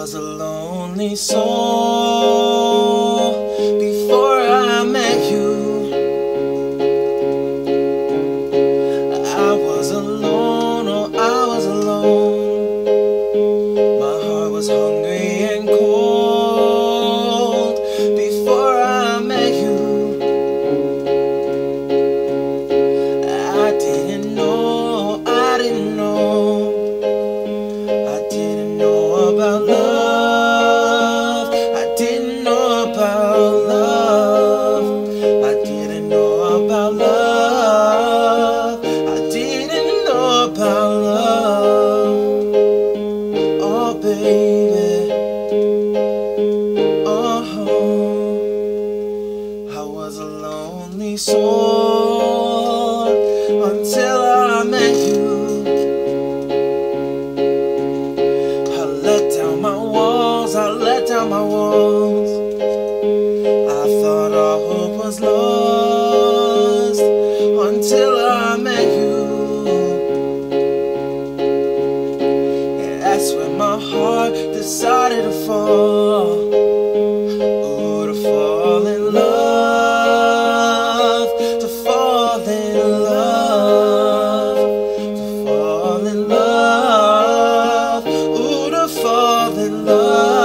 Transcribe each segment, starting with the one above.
was a lonely soul before I met you. I was alone, oh, I was alone. My heart was hungry soul until I met you. I let down my walls, I let down my walls. I thought all hope was lost until I met you. And that's when my heart decided to fall. Fall in love.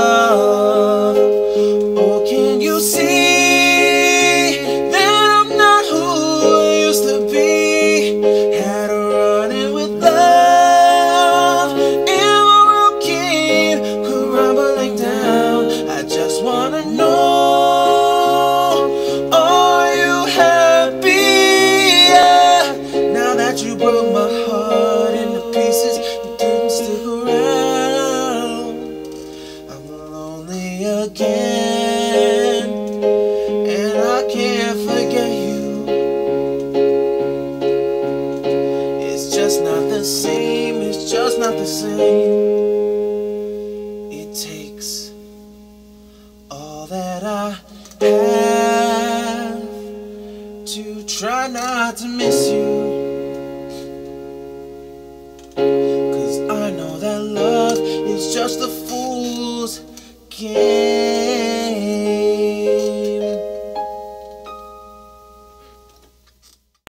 Again, and I can't forget you. It's just not the same, it's just not the same. It takes all that I have to try not to miss you. Cause I know that love is just a.